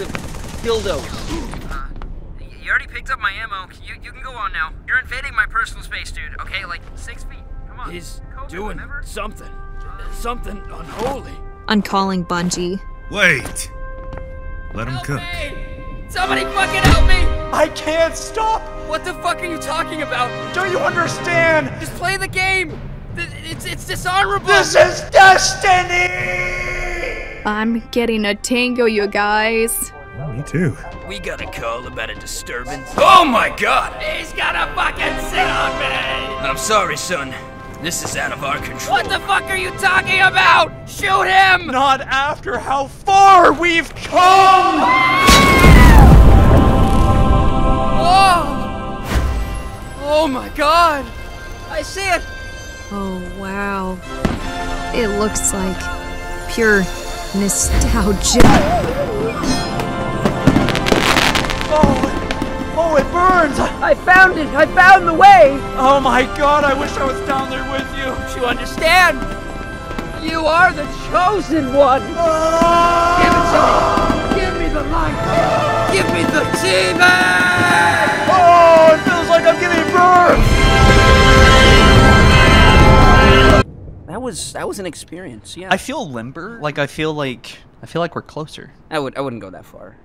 explosive dildos. Uh, you already picked up my ammo. You, you can go on now. You're invading my personal space, dude. Okay, like six feet. Come on. He's COVID, doing remember? something. Something unholy. I'm calling Bungie. Wait. Let him cook. Somebody fucking help me! I can't stop! What the fuck are you talking about? Don't you understand? Just play the game. It's it's dishonorable. This is destiny! I'm getting a tango, you guys. Me too. We got a call about a disturbance. Oh my god! He's gonna fucking sit on me. I'm sorry, son. This is out of our control. What the fuck are you talking about? Shoot him! Not after how far we've come! Oh! Oh my god! I see it! Oh, wow. It looks like pure nostalgia. Oh, oh, it burns! I found it! I found the way! Oh my god, I wish I was down there with you! Don't you understand? You are the chosen one! Give it to me! Give me the light! Give me the T-Man! Was that was an experience, yeah. I feel limber. Like I feel like I feel like we're closer. I would I wouldn't go that far.